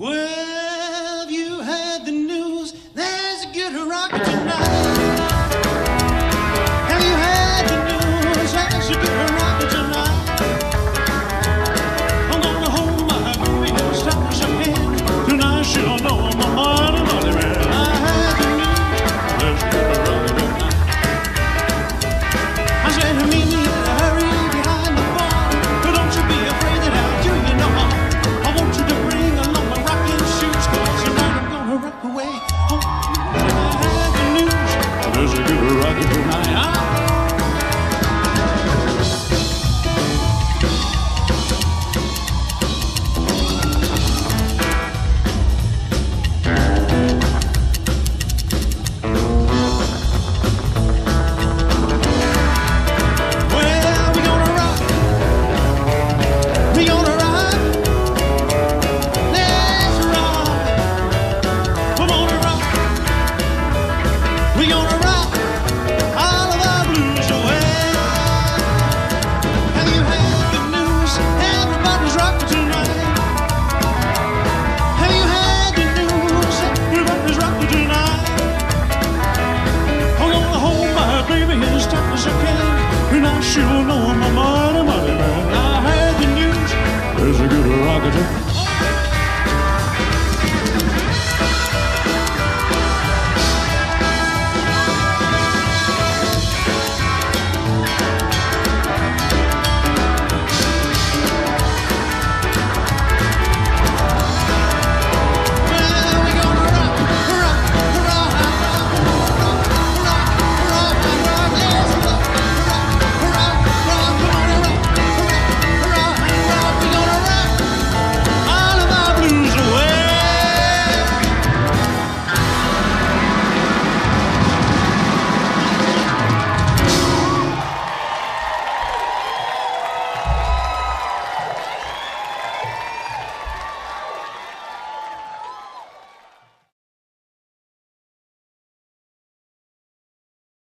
Well, She'll know I'm a mighty, mighty man. I had the news. There's a good rocket.